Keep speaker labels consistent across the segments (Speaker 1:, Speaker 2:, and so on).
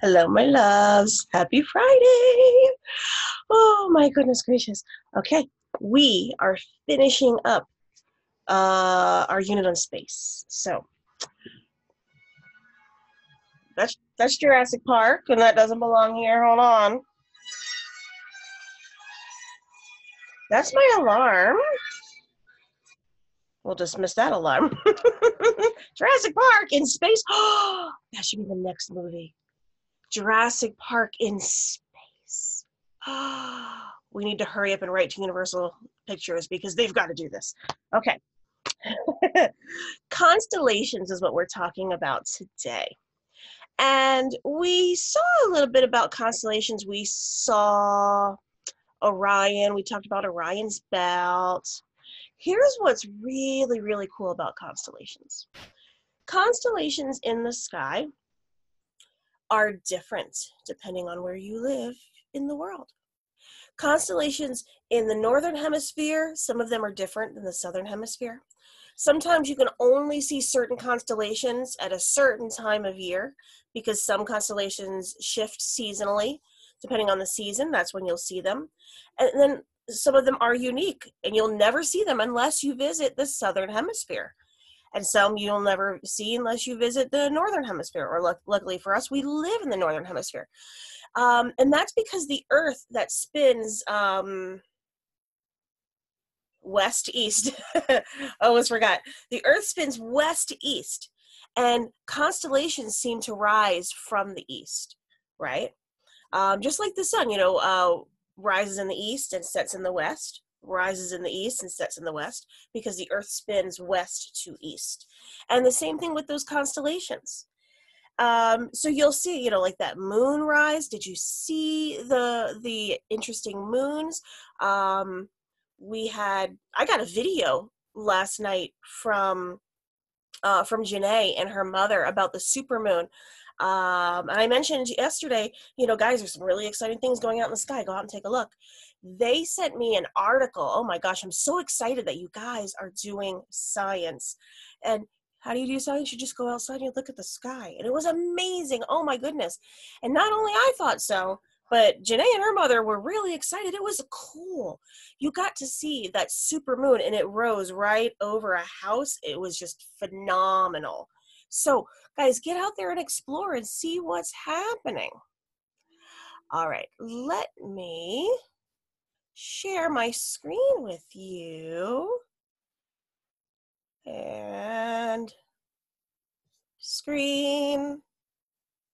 Speaker 1: Hello, my loves. Happy Friday. Oh, my goodness gracious. Okay, we are finishing up uh, our unit on space. So that's that's Jurassic Park, and that doesn't belong here. Hold on. That's my alarm. We'll dismiss that alarm. Jurassic Park in space. Oh, that should be the next movie. Jurassic Park in space. we need to hurry up and write to Universal Pictures because they've got to do this. Okay. Constellations is what we're talking about today. And we saw a little bit about constellations. We saw Orion. We talked about Orion's belt. Here's what's really, really cool about constellations constellations in the sky are different depending on where you live in the world. Constellations in the northern hemisphere, some of them are different than the southern hemisphere. Sometimes you can only see certain constellations at a certain time of year because some constellations shift seasonally. Depending on the season, that's when you'll see them. And then some of them are unique and you'll never see them unless you visit the southern hemisphere and some you'll never see unless you visit the northern hemisphere or luckily for us we live in the northern hemisphere. Um, and that's because the earth that spins um, west east i almost forgot the earth spins west to east and constellations seem to rise from the east right? Um, just like the sun you know uh, rises in the east and sets in the west rises in the east and sets in the west because the earth spins west to east. And the same thing with those constellations. Um, so you'll see you know like that moon rise. Did you see the the interesting moons? Um, we had i got a video last night from uh, from Janae and her mother about the supermoon um, and I mentioned yesterday, you know, guys, there's some really exciting things going out in the sky. Go out and take a look they sent me an article. Oh my gosh, I'm so excited that you guys are doing science. And how do you do science? You just go outside and you look at the sky. And it was amazing. Oh my goodness. And not only I thought so, but Janae and her mother were really excited. It was cool. You got to see that super moon and it rose right over a house. It was just phenomenal. So, guys, get out there and explore and see what's happening. All right, let me share my screen with you. And screen.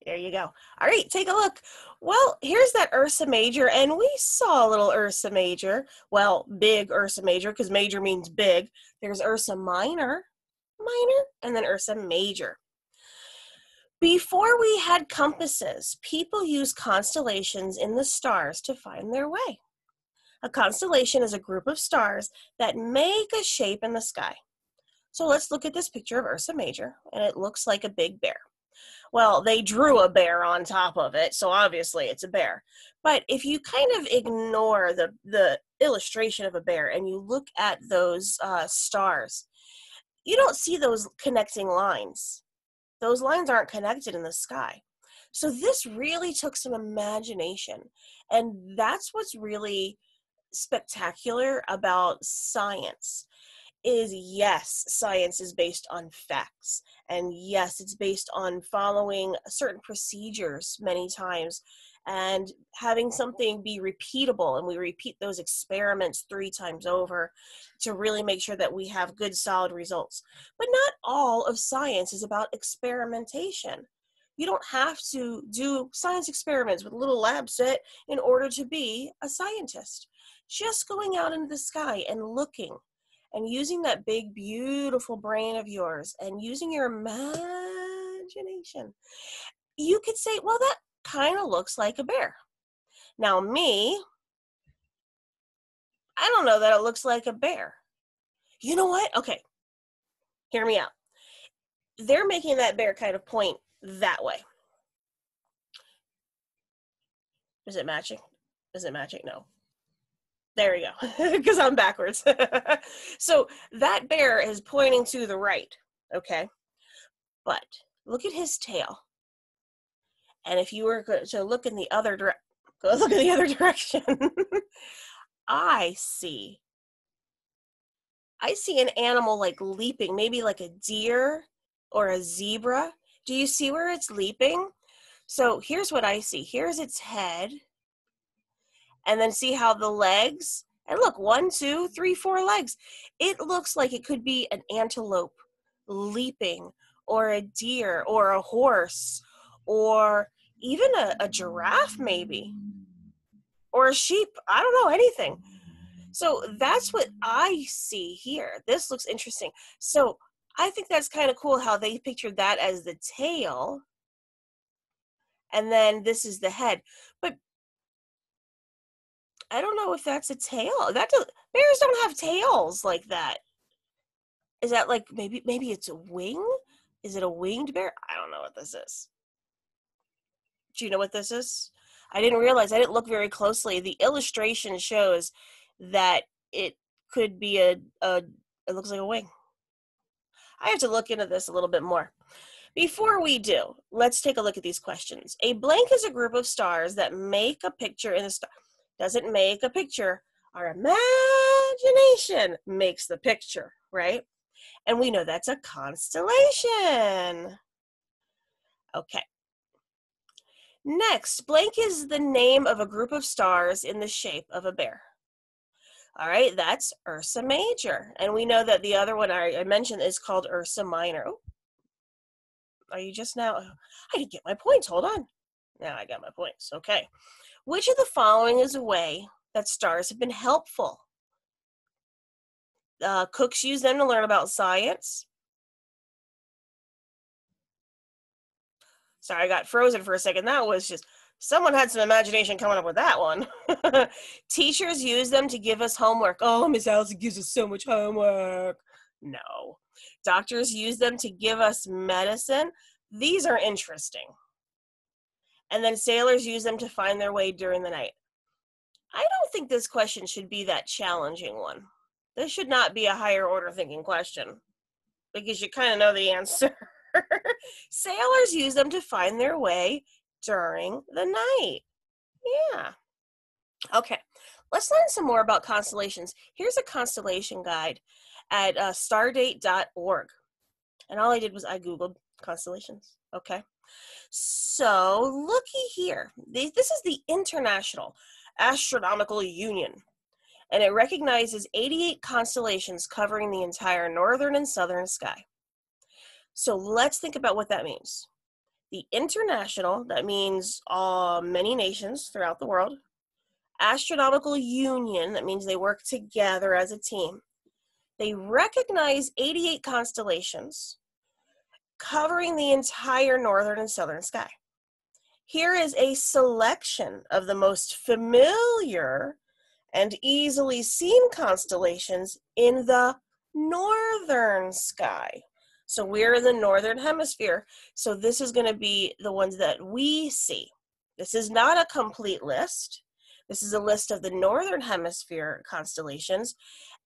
Speaker 1: There you go. All right, take a look. Well, here's that Ursa Major, and we saw a little Ursa Major. Well, big Ursa Major, because major means big. There's Ursa Minor, minor, and then Ursa Major. Before we had compasses, people used constellations in the stars to find their way. A constellation is a group of stars that make a shape in the sky. So let's look at this picture of Ursa Major, and it looks like a big bear. Well, they drew a bear on top of it, so obviously it's a bear. But if you kind of ignore the, the illustration of a bear and you look at those uh, stars, you don't see those connecting lines. Those lines aren't connected in the sky. So this really took some imagination. And that's what's really spectacular about science is yes, science is based on facts. And yes, it's based on following certain procedures many times and having something be repeatable. And we repeat those experiments three times over to really make sure that we have good, solid results. But not all of science is about experimentation. You don't have to do science experiments with a little lab set in order to be a scientist just going out into the sky and looking and using that big, beautiful brain of yours and using your imagination, you could say, well, that kind of looks like a bear. Now, me, I don't know that it looks like a bear. You know what? Okay, hear me out. They're making that bear kind of point that way. Is it matching? Is it matching? No. There you go, because I'm backwards. so that bear is pointing to the right, okay? But look at his tail. And if you were to look in the other direction, go look in the other direction, I see. I see an animal like leaping, maybe like a deer or a zebra. Do you see where it's leaping? So here's what I see. Here's its head. And then see how the legs, and look, one, two, three, four legs. It looks like it could be an antelope leaping, or a deer, or a horse, or even a, a giraffe, maybe, or a sheep. I don't know, anything. So that's what I see here. This looks interesting. So I think that's kind of cool how they pictured that as the tail. And then this is the head. I don't know if that's a tail. That does, bears don't have tails like that. Is that like maybe maybe it's a wing? Is it a winged bear? I don't know what this is. Do you know what this is? I didn't realize. I didn't look very closely. The illustration shows that it could be a, a it looks like a wing. I have to look into this a little bit more. Before we do, let's take a look at these questions. A blank is a group of stars that make a picture in the star. Doesn't make a picture. Our imagination makes the picture, right? And we know that's a constellation. Okay. Next, blank is the name of a group of stars in the shape of a bear. All right, that's Ursa Major. And we know that the other one I, I mentioned is called Ursa Minor. Oh, are you just now? I didn't get my points. Hold on. Now I got my points. Okay. Which of the following is a way that stars have been helpful? Uh, cooks use them to learn about science. Sorry, I got frozen for a second. That was just Someone had some imagination coming up with that one. Teachers use them to give us homework. Oh, Miss Allison gives us so much homework. No. Doctors use them to give us medicine. These are interesting. And then sailors use them to find their way during the night. I don't think this question should be that challenging one. This should not be a higher order thinking question because you kind of know the answer. Sailors use them to find their way during the night. Yeah. Okay, let's learn some more about constellations. Here's a constellation guide at uh, stardate.org. And all I did was I Googled constellations. Okay. So looky here. This is the International Astronomical Union. And it recognizes 88 constellations covering the entire northern and southern sky. So let's think about what that means the international, that means uh, many nations throughout the world, astronomical union, that means they work together as a team. They recognize 88 constellations covering the entire northern and southern sky. Here is a selection of the most familiar and easily seen constellations in the northern sky. So we're in the northern hemisphere. So this is going to be the ones that we see. This is not a complete list. This is a list of the northern hemisphere constellations,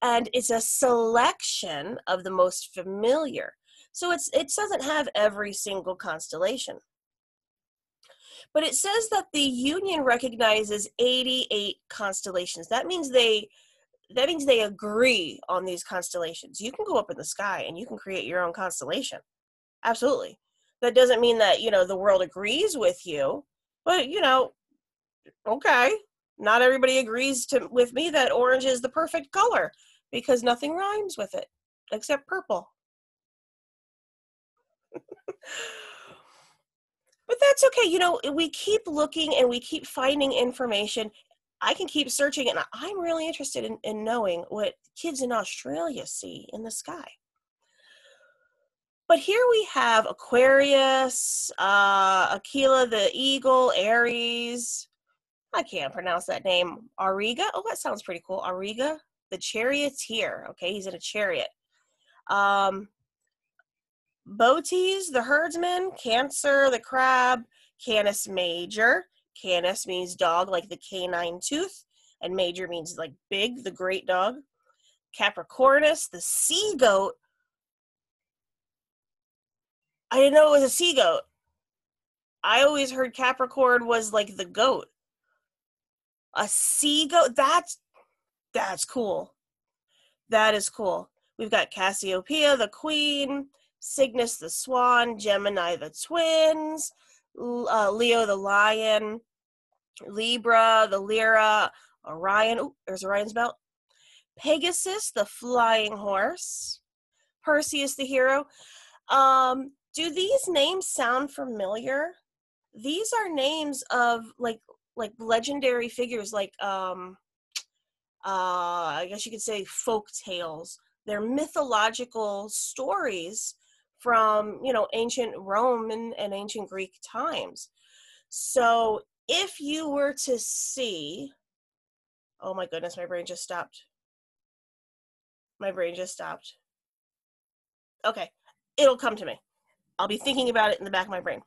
Speaker 1: and it's a selection of the most familiar. So it's it doesn't have every single constellation. But it says that the union recognizes 88 constellations. That means they that means they agree on these constellations. You can go up in the sky and you can create your own constellation. Absolutely. That doesn't mean that, you know, the world agrees with you, but you know, okay. Not everybody agrees to with me that orange is the perfect color because nothing rhymes with it except purple. But that's okay. You know, we keep looking and we keep finding information I can keep searching, and I'm really interested in, in knowing what kids in Australia see in the sky. But here we have Aquarius, uh, Aquila the eagle, Aries. I can't pronounce that name. Auriga. Oh, that sounds pretty cool. Auriga, the charioteer. Okay, he's in a chariot. Um, Bootes, the herdsman. Cancer, the crab. Canis major. Canis means dog, like the canine tooth, and major means like big, the great dog. Capricornus, the sea goat. I didn't know it was a sea goat. I always heard Capricorn was like the goat. A sea goat? That's that's cool. That is cool. We've got Cassiopeia, the queen, Cygnus, the swan, Gemini, the twins, uh, Leo, the lion, Libra, the Lyra, Orion. Ooh, there's Orion's belt. Pegasus, the flying horse. Perseus, the hero. Um, do these names sound familiar? These are names of like like legendary figures, like um, uh, I guess you could say folk tales. They're mythological stories from you know ancient Rome and, and ancient Greek times. So if you were to see, oh my goodness, my brain just stopped. My brain just stopped. Okay, it'll come to me. I'll be thinking about it in the back of my brain.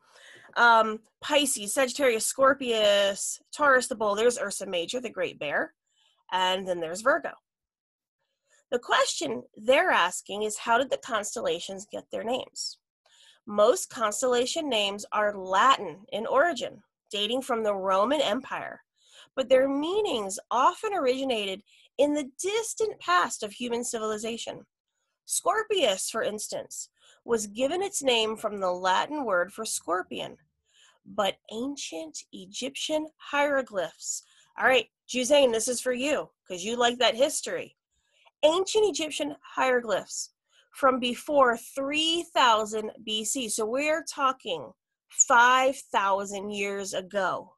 Speaker 1: Um, Pisces, Sagittarius, Scorpius, Taurus, the bull. There's Ursa Major, the great bear. And then there's Virgo. The question they're asking is how did the constellations get their names? Most constellation names are Latin in origin, dating from the Roman Empire, but their meanings often originated in the distant past of human civilization. Scorpius, for instance, was given its name from the Latin word for scorpion, but ancient Egyptian hieroglyphs. All right, Juzane, this is for you because you like that history. Ancient Egyptian hieroglyphs from before 3000 BC. So we're talking 5,000 years ago.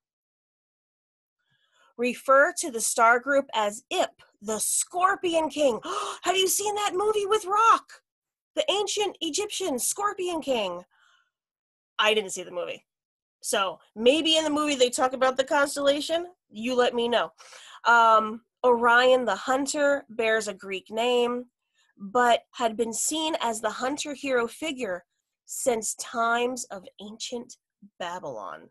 Speaker 1: Refer to the star group as Ip, the Scorpion King. Have you seen that movie with Rock? The ancient Egyptian Scorpion King. I didn't see the movie. So maybe in the movie they talk about the constellation. You let me know. Um, Orion the hunter bears a Greek name, but had been seen as the hunter hero figure since times of ancient Babylon.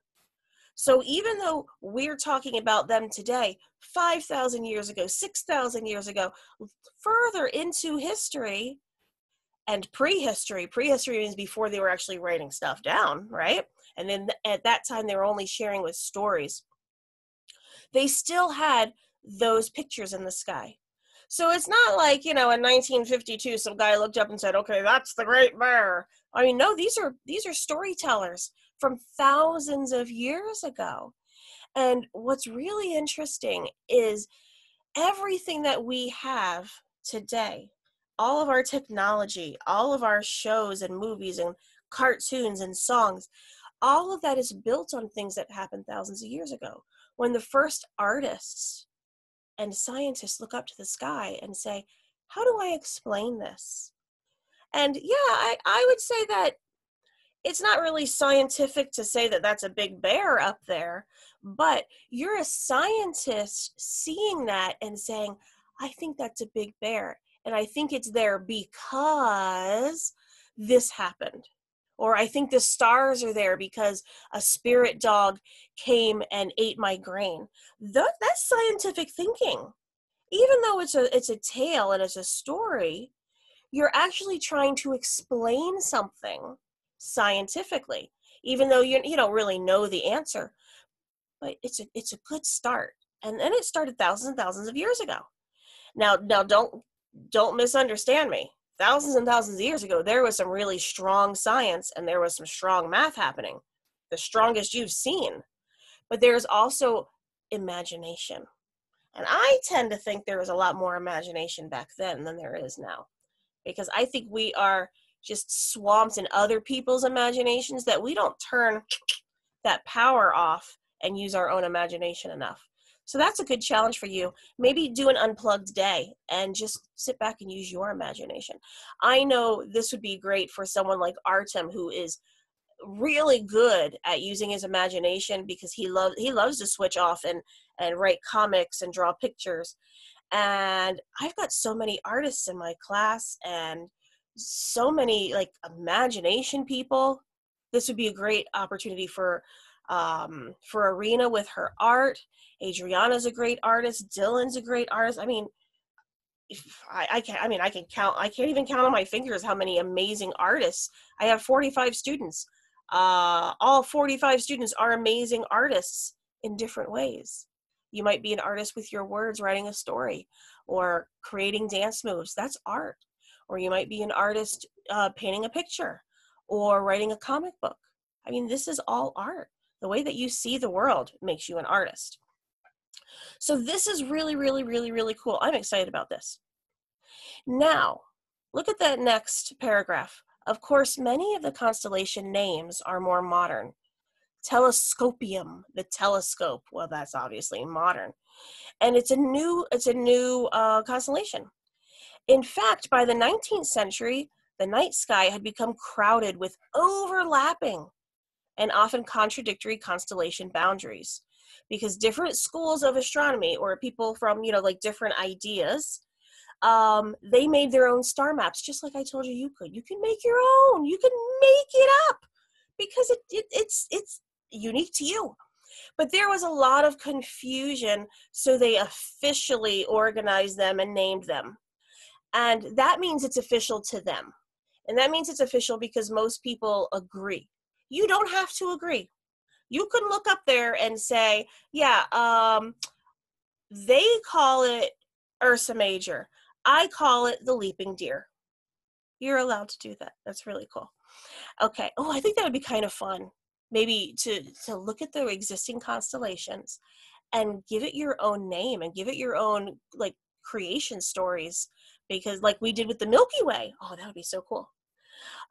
Speaker 1: So even though we're talking about them today, 5,000 years ago, 6,000 years ago, further into history and prehistory, prehistory means before they were actually writing stuff down, right? And then at that time, they were only sharing with stories. They still had those pictures in the sky. So it's not like, you know, in 1952 some guy looked up and said, "Okay, that's the Great Bear." I mean, no, these are these are storytellers from thousands of years ago. And what's really interesting is everything that we have today, all of our technology, all of our shows and movies and cartoons and songs, all of that is built on things that happened thousands of years ago. When the first artists and scientists look up to the sky and say, How do I explain this? And yeah, I, I would say that it's not really scientific to say that that's a big bear up there, but you're a scientist seeing that and saying, I think that's a big bear. And I think it's there because this happened. Or I think the stars are there because a spirit dog came and ate my grain. That, that's scientific thinking. Even though it's a it's a tale and it's a story, you're actually trying to explain something scientifically, even though you you don't really know the answer. But it's a it's a good start. And then it started thousands and thousands of years ago. Now now don't don't misunderstand me. Thousands and thousands of years ago, there was some really strong science and there was some strong math happening. The strongest you've seen. But there's also imagination. And I tend to think there was a lot more imagination back then than there is now. Because I think we are just swamped in other people's imaginations that we don't turn that power off and use our own imagination enough. So that's a good challenge for you. Maybe do an unplugged day and just sit back and use your imagination. I know this would be great for someone like Artem who is really good at using his imagination because he loves he loves to switch off and and write comics and draw pictures. And I've got so many artists in my class and so many like imagination people this would be a great opportunity for um, for arena with her art adriana's a great artist dylan's a great artist i mean I, I can't i mean i can count i can't even count on my fingers how many amazing artists i have 45 students Uh, all 45 students are amazing artists in different ways. You might be an artist with your words, writing a story or creating dance moves. That's art. Or you might be an artist uh, painting a picture or writing a comic book. I mean, this is all art. The way that you see the world makes you an artist. So, this is really, really, really, really cool. I'm excited about this. Now, look at that next paragraph. Of course, many of the constellation names are more modern. Telescopium, the telescope. Well, that's obviously modern, and it's a new it's a new uh, constellation. In fact, by the 19th century, the night sky had become crowded with overlapping and often contradictory constellation boundaries. Because different schools of astronomy or people from you know like different ideas um, they made their own star maps just like i told you you could. You can make your own. You can make it up because it, it it's it's unique to you. But there was a lot of confusion so they officially organized them and named them. And that means it's official to them. And that means it's official because most people agree you don't have to agree. You can look up there and say yeah um they call it ursa major. I call it the leaping deer. You're allowed to do that. That's really cool. Okay. Oh i think that would be kind of fun maybe to to look at the existing constellations and give it your own name and give it your own like creation stories because like we did with the milky way. Oh that would be so cool.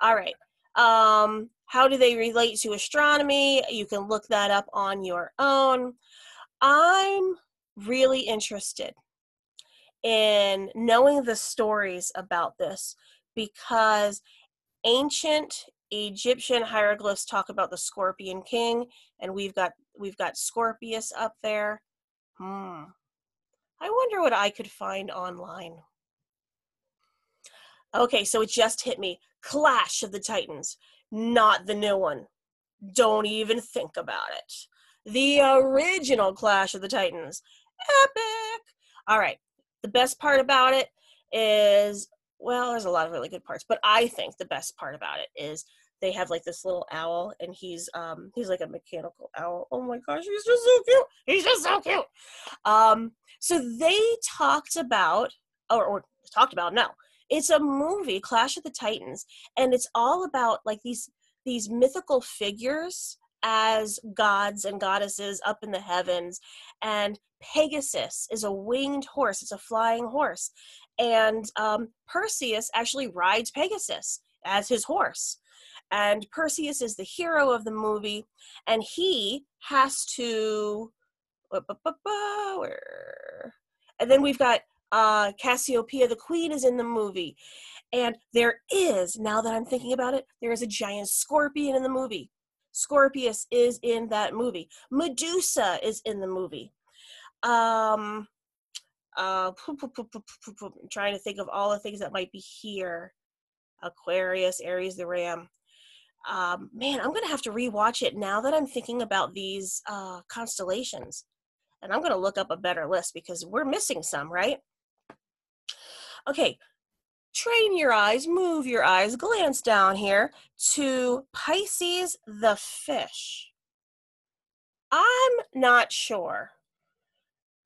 Speaker 1: All right. Um how do they relate to astronomy you can look that up on your own i'm really interested in knowing the stories about this because ancient Egyptian hieroglyphs talk about the Scorpion King, and we've got we've got Scorpius up there. Hmm. I wonder what I could find online. Okay, so it just hit me. Clash of the Titans, not the new one. Don't even think about it. The original Clash of the Titans. Epic. All right. The best part about it is well, there's a lot of really good parts, but I think the best part about it is they have like this little owl and he's um he's like a mechanical owl oh my gosh he's just so cute he's just so cute um so they talked about or, or talked about no it's a movie clash of the titans and it's all about like these these mythical figures as gods and goddesses up in the heavens and pegasus is a winged horse it's a flying horse and um, perseus actually rides pegasus as his horse and Perseus is the hero of the movie, and he has to. And then we've got uh, Cassiopeia, the queen, is in the movie. And there is, now that I'm thinking about it, there is a giant scorpion in the movie. Scorpius is in that movie. Medusa is in the movie. Um, uh, I'm trying to think of all the things that might be here. Aquarius, Aries, the Ram um, man, I'm going to have to rewatch it now that I'm thinking about these uh, constellations. And I'm going to look up a better list because we're missing some, right? Okay, train your eyes, move your eyes, glance down here to Pisces the fish. I'm not sure,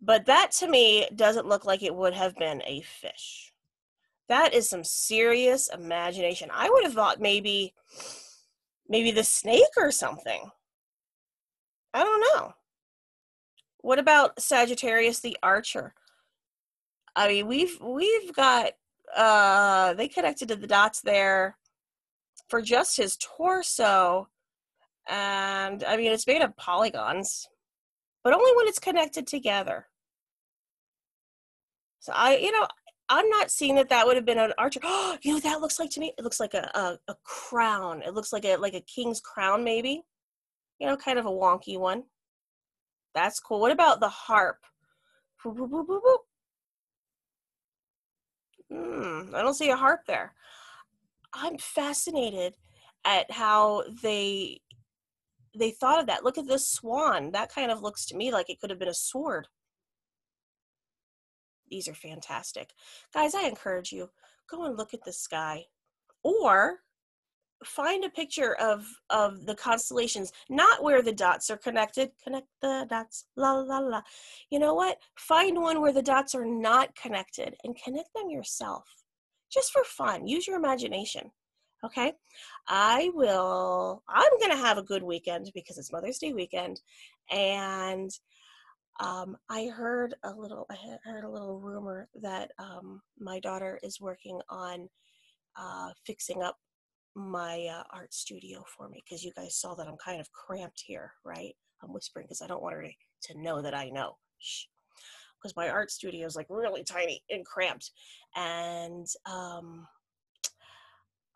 Speaker 1: but that to me doesn't look like it would have been a fish. That is some serious imagination. I would have thought maybe maybe the snake or something. I don't know. What about Sagittarius the Archer? I mean, we've we've got uh they connected to the dots there for just his torso and I mean it's made of polygons, but only when it's connected together. So I, you know, I'm not seeing that that would have been an archer. Oh, you know that looks like to me? It looks like a, a, a crown. It looks like a like a king's crown, maybe. You know, kind of a wonky one. That's cool. What about the harp? Hmm, I don't see a harp there. I'm fascinated at how they they thought of that. Look at this swan. That kind of looks to me like it could have been a sword these are fantastic. Guys, I encourage you, go and look at the sky. Or find a picture of of the constellations not where the dots are connected. Connect the dots la la la you know what? Find one where the dots are not connected and connect them yourself. Just for fun. Use your imagination. Okay? I will i'm gonna have a good weekend because it's mother's day weekend. And um, I heard a little. I heard a little rumor that um, my daughter is working on uh, fixing up my uh, art studio for me because you guys saw that I'm kind of cramped here, right? I'm whispering because I don't want her to, to know that I know. Because my art studio is like really tiny and cramped. And um,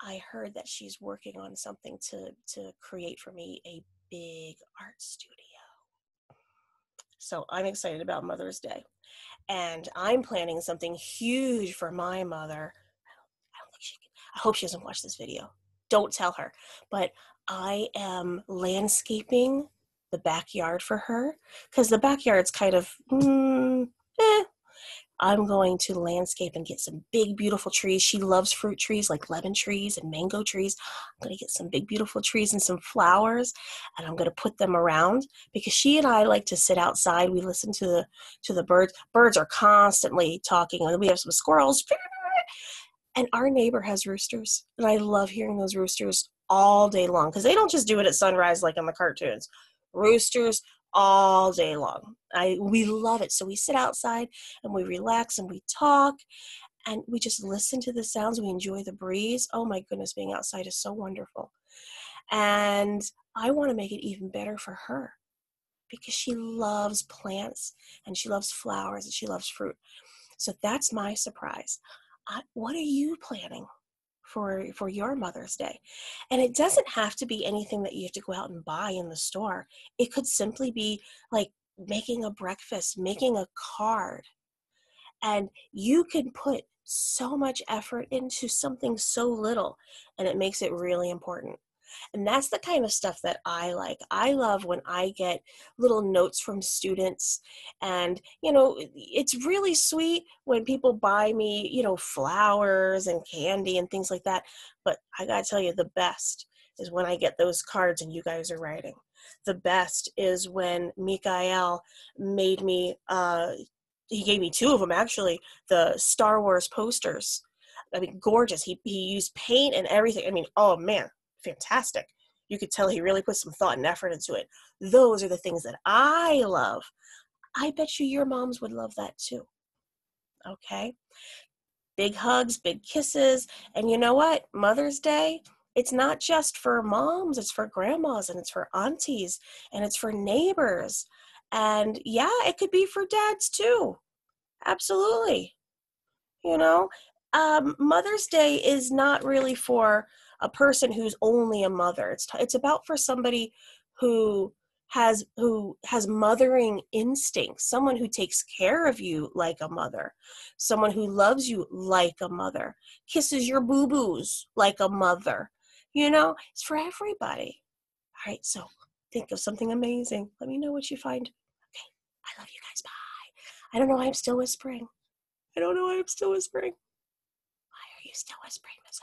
Speaker 1: I heard that she's working on something to, to create for me a big art studio. So I'm excited about Mother's Day. And I'm planning something huge for my mother. I don't think she can, I hope she doesn't watch this video. Don't tell her. But I am landscaping the backyard for her because the backyard's kind of mm, eh, I'm going to landscape and get some big, beautiful trees. She loves fruit trees like lemon trees and mango trees. I'm going to get some big, beautiful trees and some flowers, and I'm going to put them around because she and I like to sit outside. We listen to the to the birds. Birds are constantly talking, and we have some squirrels. And our neighbor has roosters, and I love hearing those roosters all day long because they don't just do it at sunrise like in the cartoons. Roosters all day long. I we love it. So we sit outside and we relax and we talk and we just listen to the sounds. We enjoy the breeze. Oh my goodness, being outside is so wonderful. And I want to make it even better for her because she loves plants and she loves flowers and she loves fruit. So that's my surprise. What are you planning? for for your mother's day? And it doesn't have to be anything that you have to go out and buy in the store. It could simply be like making a breakfast making a card. And you can put so much effort into something so little and it makes it really important and that's the kind of stuff that I like. I love when I get little notes from students. And, you know, it's really sweet when people buy me, you know, flowers and candy and things like that. But I got to tell you, the best is when I get those cards and you guys are writing. The best is when Mikael made me, uh, he gave me two of them actually, the Star Wars posters. I mean, gorgeous. He he used paint and everything. I mean, oh man, fantastic. You could tell he really put some thought and effort into it. Those are the things that I love. I bet you your moms would love that too. Okay? Big hugs, big kisses. And you know what? Mother's Day, it's not just for moms, it's for grandmas and it's for aunties and it's for neighbors. And yeah, it could be for dads too. Absolutely. You know, um, Mother's Day is not really for a person who's only a mother. It's t- it's about for somebody who has who has mothering instincts someone who takes care of you like a mother someone who loves you like a mother kisses your boo-boos like a mother you know? It's for everybody. All right so think of something amazing. Let me know what you find. Okay i love you guys. Bye. I don't know why i'm still whispering. I don't know why i'm still whispering. Why are you still whispering miss